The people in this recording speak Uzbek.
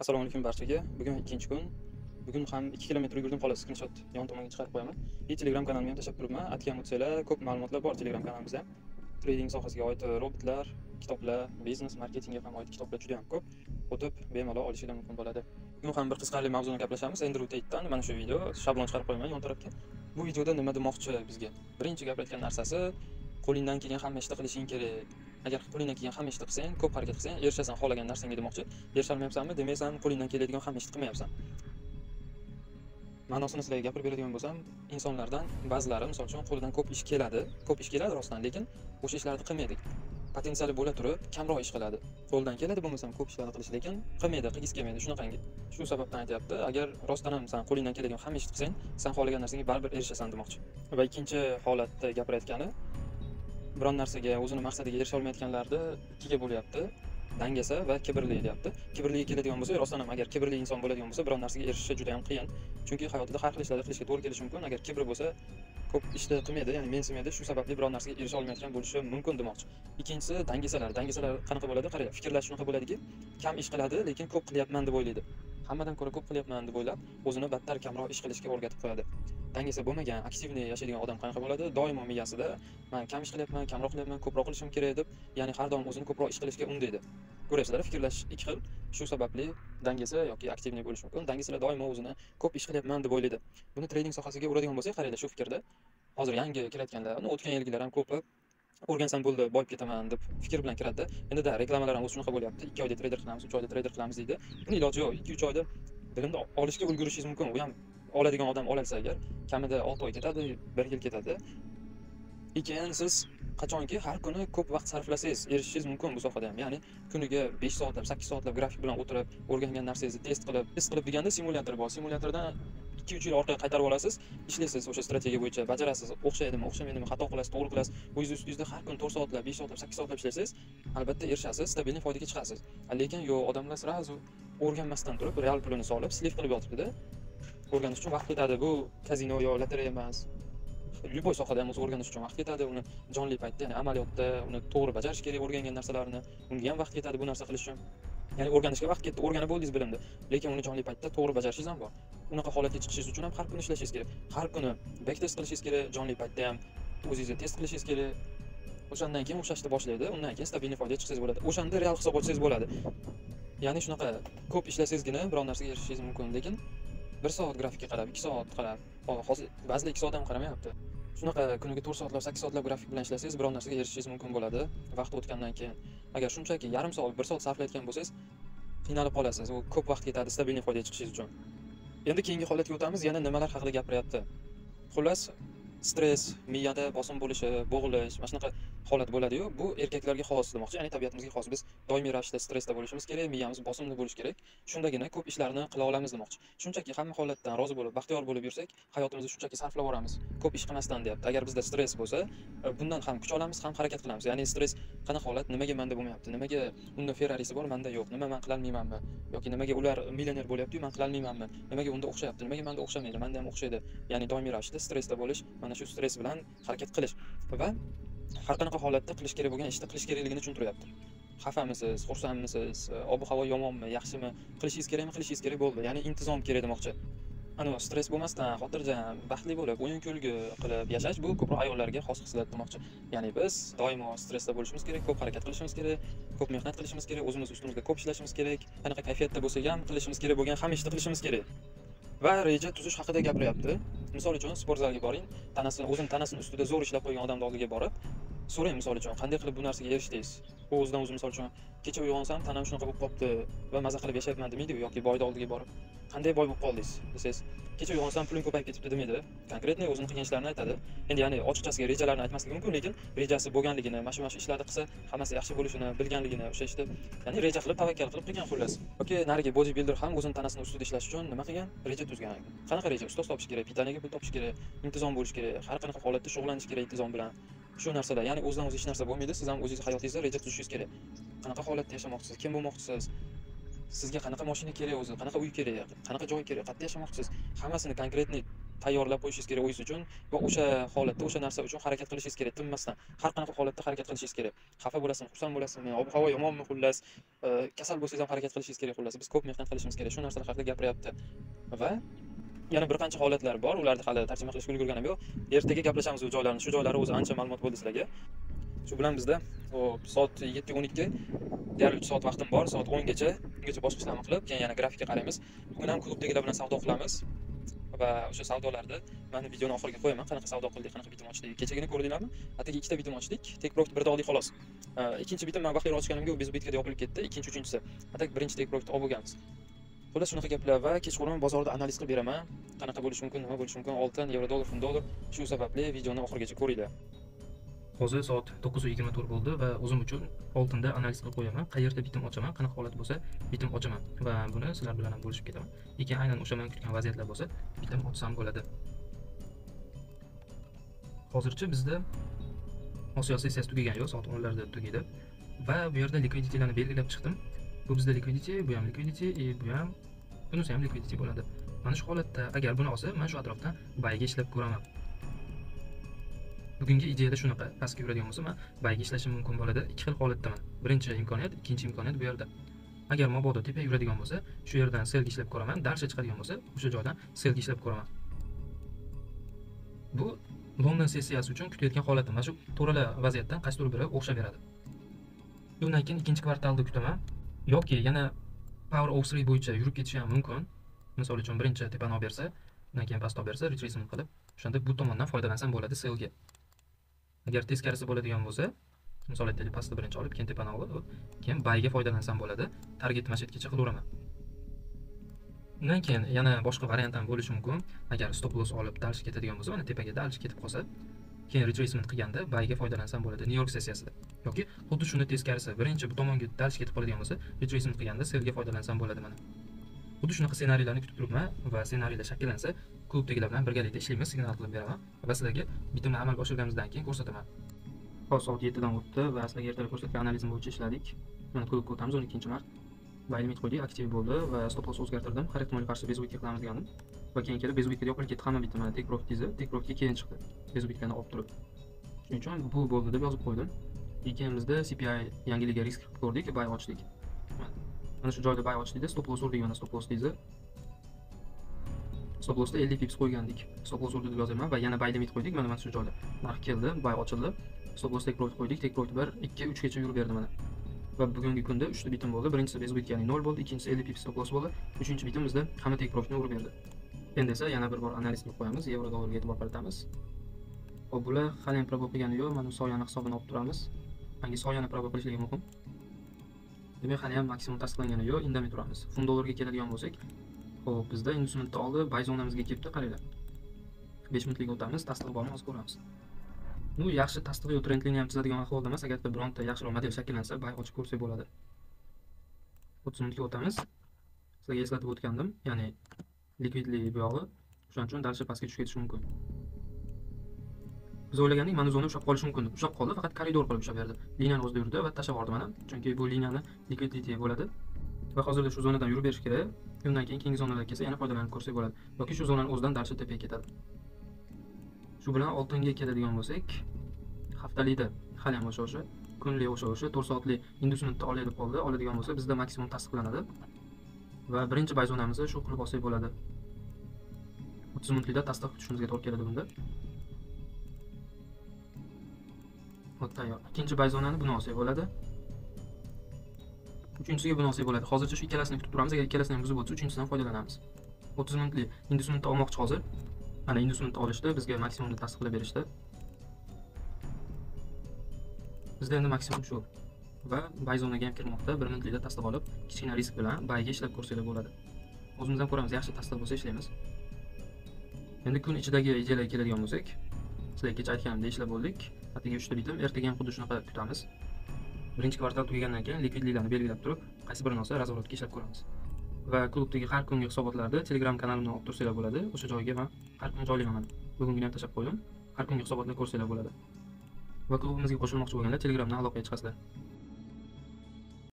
assalomu alaykum barchaga. Bugun ikkinchi kun. Bugun ham ikki kilometr yugurdim xolos skrinshot yon tomonga chiqarib qo'yaman. И telegram kanalimni ham tashlab turibman. Atgan ko'p ma'lumotlar bor telegram kanalimizda. Ham trading sohasiga oid e, robotlar kitoblar biznes marketingga ham oid kitoblar juda yam ko'p. O'tib bemalol olishinglar mumkin bo'ladi. Bugun ham bir qiziqarli mavzuni gaplashamiz. Endru teytdan mana shu video shablon chiqarib qo'yaman yon tarafga. Bu videoda nima demoqchi bizga? Birinchi gapirayotgan narsasi qo'lingdan kelgan hamma ishni qilishing kerak. Agar qo'lingdan kelgan hamma ishni qilsang ko'p harakat qilsang erishasan xohlagan narsangga demoqchi. Erisholmayapsanmi demaysan qo'lingdan keladigan hamma ishni qilmayapsan. Ma'nosini sizlarga gapirib beradigan bo'lsam insonlardan ba'zilari misol uchun qo'lidan ko'p ish keladi. Ko'p ish keladi rostdan lekin o'sha ishlarni qilmaydi. Potensiali bo'la turib kamroq ish qiladi. Qo'ldan keladi bo'lmasam ko'p ishlarni qilish lekin qilmaydi qilgisi kelmaydi shunaqangi. Shu sababdan aytyapti agar rostdan ham san qo'lingdan keladigan hamma ishni qilsang san xohlagan narsangga baribir erishasan demoqchi. Va ikkinchi holatda gapirayotgani biron narsaga o'zini maqsadiga erisha olmayotganlarni ikkiga bo'lyapti. Dangasa va kibrli deyapti. Kibrliga keladigan bo'lsak rostdan ham agar kibrli inson bo'ladigan bo'lsa biron narsaga erishishi juda yam qiyin. Chunki hayotida har xil ishlarni qilishga to'g'ri kelishi mumkin. Agar kibr bo'lsa ko'p ishni qilmaydi ya'ni mensimaydi shu sababli biron narsaga erisha olmayotgan bo'lishi mumkin demoqchi. Ikkinchisi dangasalar. Dangasalar qanaqa bo'ladi? Qarang fikrlash shunaqa bo'ladiki kam ish qiladi lekin ko'p qilyapman deb o'ylaydi. Hammadan ko'ra ko'p qilyapman deb o'ylab o'zini battar kamroq ish qilishga o'rgatib qo'yadi. Dangasa bo'lmagan aktivniy yashaydigan odam qanaqa bo'ladi? Doimo miyasida man kam ish qilyapman kamroq qilyapman ko'proq qilishim kerak deb ya'ni har doim o'zini ko'proq ish qilishga undaydi. Ko'ryapsizlar fikrlash ikki xil shu sababli dangasa yoki aktivniy bo'lishi mumkin dangasalar doimo o'zini ko'p ish qilyapman deb o'ylaydi. Buni trading sohasiga uradigan bo'lsak qaranglar shu fikrda hozir yangi kirayotganlar o'tgan yilgilar ham ko'pi o'rgansam bo'ldi boyib ketaman deb fikr bilan kiradida endi da reklamalar ham o'zi shunaqa bo'lyapti ikki oyda trader qilamiz uch oyda trader qilamiz deydi. Buni iloji yo'q ikki uch oyda bilimni olishga ulgurishingiz mumkin u ham oladigan odam ololsa agar kamida olti oy ketadi bir yil ketadi. Lekin siz qachonki har kuni ko'p vaqt sarflasangiz erishishingiz mumkin bu sohada ham. Ya'ni kuniga besh soatlab sakkiz soatlab grafik bilan o'tirib o'rgangan narsangizni test qilib test qilib deganda simulyator bor. Simulyatordan ikki uch yil orqaga qaytarib olasiz ishlaysiz o'sha strategiya bo'yicha bajarasiz. O'xshaydimi o'xshamaydimi xato qilasiz to'g'ri qilasiz. O'zingiz ustingizda har kuni to'rt soatlab besh soatlab sakkiz soatlab ishlasangiz albatta erishasiz stabilniy foydaga chiqasiz. Lekin yo'q odamlar сразу o'rganmasdan turib real pulini solib sliv qilib yotibdida o'rganish uchun vaqt ketadi. Bu kazino yo lotereya emas. Любой sohada ham o'zi o'rganish uchun vaqt ketadi. Uni jonli paytda ya'ni amaliyotda uni to'g'ri bajarish kerak o'rgangan narsalarni unga ham vaqt ketadi bu narsa qilish uchun. Ya'ni o'rganishga vaqt ketdi o'rganib bo'ldingiz bilimni lekin uni jonli paytda to'g'ri bajarishingiz ham bor. Unaqa holatga chiqishingiz uchun ham har kuni ishlashingiz kerak. Har kuni back test qilishingiz kerak jonli paytda ham o'zingizni test qilishingiz kerak. O'shandan keyin o'xshashni boshlaydi undan keyin stabilniy foydaga chiqsangiz bo'ladi. O'shanda real hisob ochsangiz bo'ladi. Ya'ni shunaqa ko'p ishlasangizgina biror narsaga erishishingiz mumkin. Lekin bir soat grafikka qarab ikki soat qarab hozir ba'zida ikki soat ham qaramayapti shunaqa kuniga to'rt soatlab sakkiz soatlab grafik bilan ishlasangiz biror narsaga erishishingiz mumkin bo'ladi vaqt o'tgandan keyin. Agar shunchaki yarim soat bir soat sarflayotgan bo'lsangiz qiynalib qolasiz. U ko'p vaqt ketadi stabilniy foydaga chiqishingiz uchun. Endi keyingi holatga o'tamiz. Yana nimalar haqida gapiryapti? Xullas stress miyada bosim bo'lishi bo'g'ilish mana shunaqa holat bo'ladiyu bu erkaklarga xos demoqchi. Ya'ni tabiatimizga xos. Biz doimiy ravishda stressda bo'lishimiz kerak miyamiz bosimli bo'lishi kerak. Shundagina ko'p ishlarni qila olamiz demoqchi. Shunchaki hamma holatdan rozi bo'lib baxtiyor bo'lib yursak hayotimizni shunchaki sarflab yuboramiz. Ko'p ish qilmasdan deyapti. Agar bizda stress bo'lsa e, bundan ham kuch olamiz ham harakat qilamiz. Ya'ni stress qanaqa holat? Nimaga manda bo'lmayapti? Nimaga unda ferrarisi bor manda yo'q. Nima man qilolmaymanmi? Yoki nimaga ular millioner bo'lyaptiyu man qilolmaymanmi? Nimaga unda o'xshayapti? Nimaga manda o'xshamaydi? Manda ham o'xshaydi. Ya'ni doimiy ravishda stressda bo'lish mana shu stress bilan harakat qilish. Va har qanaqa holatda qilish kerak bo'lgan ishni qilish kerakligini tushuntiryapti. Xafamisiz xursandmisiz? Ob havo yomonmi yaxshimi? Qilishingiz kerakmi qilishingiz kerak bo'ldi. Ya'ni intizom kerak demoqchi. Anavi stress bo'lmasdan xotirjam baxtli bo'lib o'yin kulgi qilib yashash bu ko'proq ayollarga xos xislat demoqchi. Ya'ni biz doimo stressda bo'lishimiz kerak ko'p harakat qilishimiz kerak ko'p mehnat qilishimiz kerak o'zimiz ustimizda ko'p ishlashimiz kerak. Qanaqa kayfiyatda bo'lsak ham qilishimiz kerak bo'lgan hamma ishni qilishimiz kerak. Va reja tuzish haqida gapiryapti. Misol uchun sport zalga boring tanasini o'zini tanasini ustida zo'r ishlab qo'ygan odamni oldiga borib so'rang misol uchun qanday qilib bu narsaga erishdingiz? U o'zidan o'zi misol uchun kecha uyg'onsam tanam shunaqa bo'lib qolibdi va maza qilib yashayapman demaydiku yoki boyni oldiga borib? Qanday boy bo'lib qoldingiz? Desangiz kecha uyg'onsam pulim ko'payib ketibdi demaydi. Konkretniy o'zini qilgan ishlarini aytadi. Endi ya'ni ochiqchasiga rejalarini aytmasligi mumkin lekin rejasi bo'lganligini mana shu mana shu ishlarni qilsa hammasi yaxshi bo'lishini bilganligini o'sha ishni ya'ni reja qilib tavakkal qilib qilgan xullas. Yoki narigi bodi bilder ham o'zini tanasini ustida ishlash uchun nima qilgan? Reja tuzgan. Qanaqa reja? Ustoz topish kerak pitaniyaga pul topish kerak intizom bo'lish kerak har qanaqa holatda shug'ullanish kerak intizom bilan. Shu narsalar ya'ni o'zidan o'zi hech narsa bo'lmaydi. Siz ham o'zingiz hayotingizda reja tuzishingiz kerak. Qanaqa holatda yashamoqchisiz? Kim bo'lmoqchisiz? Sizga qanaqa mashina kerak o'zi? Qanaqa uy kerak? Qanaqa joy kerak? Qayerda yashamoqchisiz? Hammasini konkretniy tayyorlab qo'yishingiz kerak o'zingiz uchun va o'sha holatda o'sha narsa uchun harakat qilishingiz kerak. Tinmasdan har qanaqa holatda harakat qilishingiz kerak. Xafa bo'lasizmi? Xursand bo'lasizmi? Ob havo yomonmi? Xullas e, kasal bo'lsangiz ham harakat qilishingiz kerak xullas. Biz ko'p mehnat qilishimiz kerak. Shu narsalar haqida gapiryapti. Va yana bir qancha holatlar bor. Ularni hali tarjima qilishga ulgurganim yo'q. Ertaga gaplashamiz u joylarni. Shu joylari o'zi ancha ma'lumot bo'ldi sizlarga. Shu bilan bizda hop soat yetti o'n ikki deyarli uch soat vaqtim bor. Soat o'ngacha ungacha boshqa ishlarni qilib keyin yana grafikka qaraymiz. Bugun ham klubdagilar bilan savdo qilamiz. Va o'sha savdolarni mana videoni oxiriga qo'yaman. Qanaqa savdo qildik qanaqa bitim ochdik kechagina ko'rdinglarmi atigi ikkita bitim ochdik tekprofit birda oldik xolos. E, ikkinchi bitim man vaqtliroq ochganimga u bezubitkada yopilib ketdi ikkinchi uchinchisi. Atak birinchi tekprofit olib bo'lganmiz. Xullas shunaqa gaplar va kechqurun bozorda analiz qilib beraman. Qanaqa bo'lishi mumkin nima bo'lishi mumkin oltin yevro dollar funt dollar. Shu sababli videoni oxirigacha ko'ringlar. Hozir soat to'qqiz yigirma to'rt bo'ldi va o'zim uchun oltinda analiz qilib qo'yaman. Qayerda bitim ochaman qanaqa holat bo'lsa bitim ochaman va buni sizlar bilan ham bo'lishib ketaman. Lekin aynan o'sha man kutgan vaziyatlar bo'lsa bitim ochsam bo'ladi. Hozircha bizda osiyo sessiyasi tugagan yo'q soat o'nlarda tugaydi. Va bu yerda likviditilarni belgilab chiqdim. Bu bizda likviditi bu ham likviditi и bu ham bunisi ham likviditi bo'ladi. Mana shu holatda agar buni olsa man shu atrofdan bayga ishlab ko'raman. Bugungi ideyada shunaqa pastga yuradigan bo'lsa man bayga ishlashim mumkin bo'ladi. Ikki xil holatdaman. Birinchi imkoniyat ikkinchi imkoniyat bu yerda. Agar mabodo tepa yuradigan bo'lsa shu yerdan selga ishlab ko'raman darsha chiqadigan bo'lsa o'sha joydan selga ishlab ko'raman. Bu london sessiyasi uchun kutayotgan holatim mana shu to'rala vaziyatdan qaysidir biri o'xshab beradi undan keyin ikkinchi kvartalda kutaman. Yoki yana power of three bo'yicha yurib ketishi ham mumkin. Misol uchun birinchi tepani olib bersa undan keyin past olib bersa retracement qilib o'shanda bu tomondan foydalansam bo'ladi selga agar teskarisi bo'ladigan bo'lsa misol aytaylik pastni birinchi olib keyin tepani olib keyin bayga foydalansam bo'ladi target mashetgacha qilaveraman undan keyin yana boshqa variant ham bo'lishi mumkin. Agar stop loss olib дальше ketadigan bo'lsa mana tepaga дальше ketib qolsa keyin retracement qilganda bayga foydalansam bo'ladi. Nyu york sessiyasida. Yoki xuddi shuni teskarisi birinchi bu tomonga dальше ketib qoladigan bo'lsa retracement qilganda selga foydalansam bo'ladi mana. Xuddi shunaqa ssenariylarni kutib turibman va ssenariylar shakllansa klubdagilar bilan birgalikda ishlaymiz signal qilib beraman va sizlarga bitimni amalga oshirganimizdan keyin ko'rsataman. Hozir soat yettidan o'tdi va sizlarga ertalab ko'rsatgan analizim bo'yicha ishladik. Mana klubga o'tamiz o'n ikkinchi mart. Va limit qo'ydik aktiv bo'ldi va stop loss o'zgartirdim. Har ehtimolga qarshi bezbitga qilamiz degandim va keyin kelib bezbitga yopilib ketdi hamma bitta mana tek profit izi tek profitga keyin chiqdi. Bezbitkani olib turib. Shuning uchun bu bo'ldi deb yozib qo'ydim. Keyin cpi yangiligiga risk qilib ko'rdik bay ochdik. Mana shu joyda bay ochdikda stop loss urdik mana stop loss izi stop lossda 50 pips qo'ygandik. Stop loss urdi deb yozaman va yana bay limit qo'ydik. Mana mana shu joyda narx keldi bay ochildi. Stop loss tek profit qo'ydik. Tek profit 1 2 3 gacha yurib berdi mana. Va bugungi kunda uchta bitim bo'ldi. Birinchisi bezbitganing nol bo'ldi. Ikkinchisi 50 pips stop loss bo'ldi. Uchinchi bitim bizda hamma tek profitni urib berdi. Endi esa yana bir bor analiz qilib qo'yamiz. Yevro dollarga e'tibor qaratamiz. Hop bular hali ham probo qilgani yo'q. Mana soyani hisobini olib turamiz. Mangi soyani probo qilishligi muhim demak hali ham maksimum tasdiqlangani yo'q. Indamay turamiz. Funt dollarga keladigan bo'lsak Xo'p, bizda indusimentni oldi, bay zonamizga kelibdi, qaranglar. 5 minutlik o'tamiz, tasdiq bormi, hozir ko'ramiz. Bu yaxshi tasdiq yo'q trend ham chizadigan ahvolda emas, agarda bironta yaxshiroq model shakllansa, bay ochib ko'rsak bo'ladi. 30 minutga o'tamiz. Sizlarga eslatib o'tgandim, ya'ni likvidli buyog'i o'shaning uchun dalsha pastga tushib ketishi mumkin. Biz o'ylagandik, mana zona ushlab qolishi mumkin. Ushlab qoldi, faqat koridor qilib ushlab berdi. Liniyani o'zida yurdi va tashlab yubordi mana, chunki bu liniyani likvidity bo'ladi. Va hozirda shu zonadan yurib berish kerak. undan keyin keyingi zonalarga kelsa yana foydalanib ko'rsak bo'ladi yoki shu zonani o'zidan дальше tepaga ketadi shu bilan oltinga keladigan bo'lsak haftalikda haliyam o'sha o'sha kunlik o'sha o'sha to'rt soatli indusmentni oladi deb qoldi. Oladigan bo'lsa bizda maksimum tasdiqlanadi. Va birinchi bayzonamizni shu qilib olsak bo'ladi. O'ttiz minutlikda tasdiq kutishimizga to'g'ri keladi bunda. Hop tayyor. Ikkinchi bayzonani buni olsak bo'ladi. Uchinchisiga buni olsak bo'ladi. Hozircha shu ikkalasini kutib turamiz. Agar ikkalasini ham buzib o'tsa uchinchisidan foydalanamiz. O'ttiz minutlik indusmentni olmoqchi hozir. Mana indusimentni olishdi bizga maksimumni tasdiqlab berishdi. Bizda endi maksimum shu va bay zonaga ham kirmoqda bir minutlikda tasdiq olib kichkina risk bilan bayga ishlab ko'rsanglar bo'ladi. O'zimiz ham ko'ramiz yaxshi tasdiq bo'lsa ishlaymiz. Endi kun ichidagi ideyalarga keladigan bo'lsak sizlarga kecha aytganimdek ishlab bo'ldik. Atigi uchta bitim ertaga ham xuddi shunaqa kutamiz. Birinchi kvartal tugagandan keyin likvidliklarni belgilab turib qaysi birini olsa razворотga ishlab ko'ramiz. Va klubdagi har kungi hisobotlarni telegram kanalimdan olib tursanglar bo'ladi. O'sha joyga man har kuni joylayman bugungini bugungina ham tashlab qo'ydim. Har kungi hisobotni ko'rsanglar bo'ladi. Va klubimizga qo'shilmoqchi bo'lganlar telegramdan aloqaga chiqasizlar.